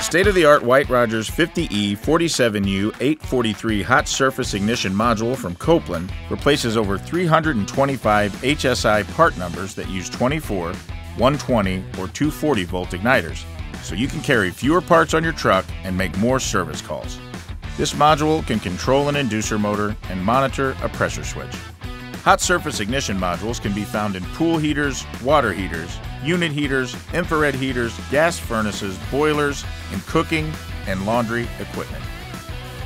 State of the art White-Rodgers E 50E 47U 843 hot surface ignition module from Copeland replaces over 325 HSI part numbers that use 24, 120, or 240 volt igniters, so you can carry fewer parts on your truck and make more service calls. This module can control an inducer motor and monitor a pressure switch. Hot surface ignition modules can be found in pool heaters, water heaters, unit heaters, infrared heaters, gas furnaces, boilers, and cooking and laundry equipment.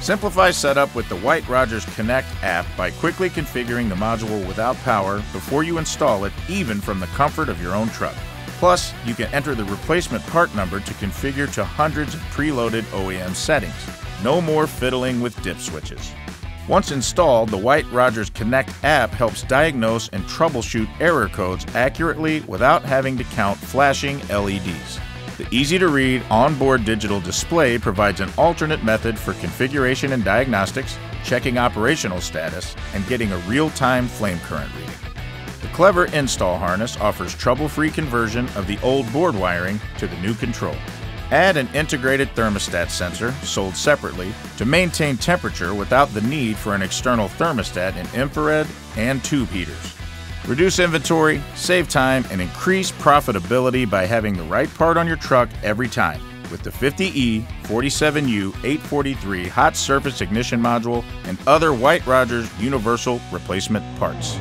Simplify setup with the White-Rodgers Connect app by quickly configuring the module without power before you install it, even from the comfort of your own truck. Plus, you can enter the replacement part number to configure to hundreds of preloaded OEM settings. No more fiddling with dip switches. Once installed, the White-Rodgers Connect app helps diagnose and troubleshoot error codes accurately without having to count flashing LEDs. The easy to read onboard digital display provides an alternate method for configuration and diagnostics, checking operational status, and getting a real time flame current reading. The clever install harness offers trouble free conversion of the old board wiring to the new control. Add an integrated thermostat sensor, sold separately, to maintain temperature without the need for an external thermostat in infrared and tube heaters. Reduce inventory, save time, and increase profitability by having the right part on your truck every time with the 50E 47U 843 hot surface ignition module and other White-Rodgers universal replacement parts.